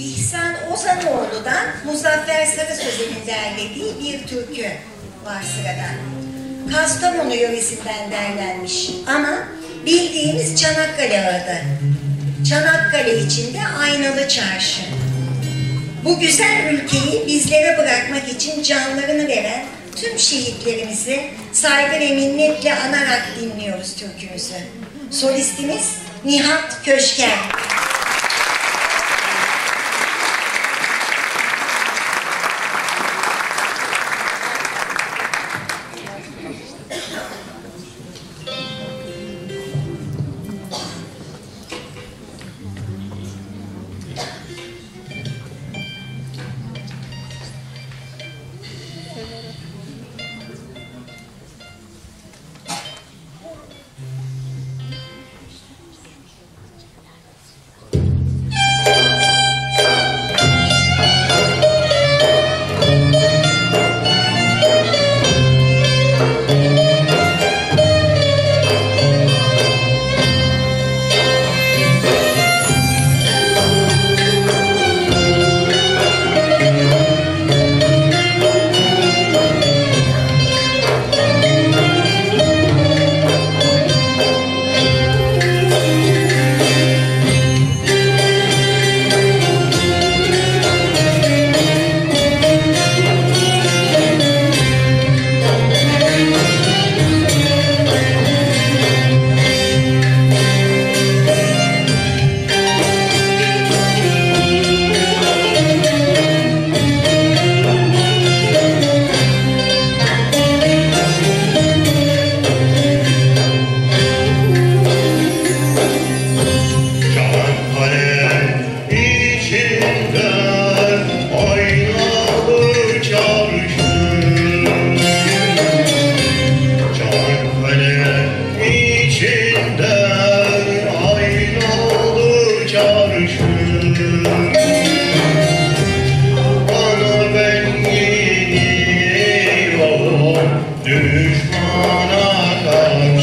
İhsan Ozanoğlu'dan Muzaffer Sarı Sözen'in derlediği bir türkü var sırada. Kastamonu yöresinden derlenmiş ama bildiğimiz Çanakkale adı. Çanakkale içinde aynalı çarşı. Bu güzel ülkeyi bizlere bırakmak için canlarını veren tüm şehitlerimizi saygı ve minnetle anarak dinliyoruz türkümüzü. Solistimiz Nihat Köşker. Düşmana karşı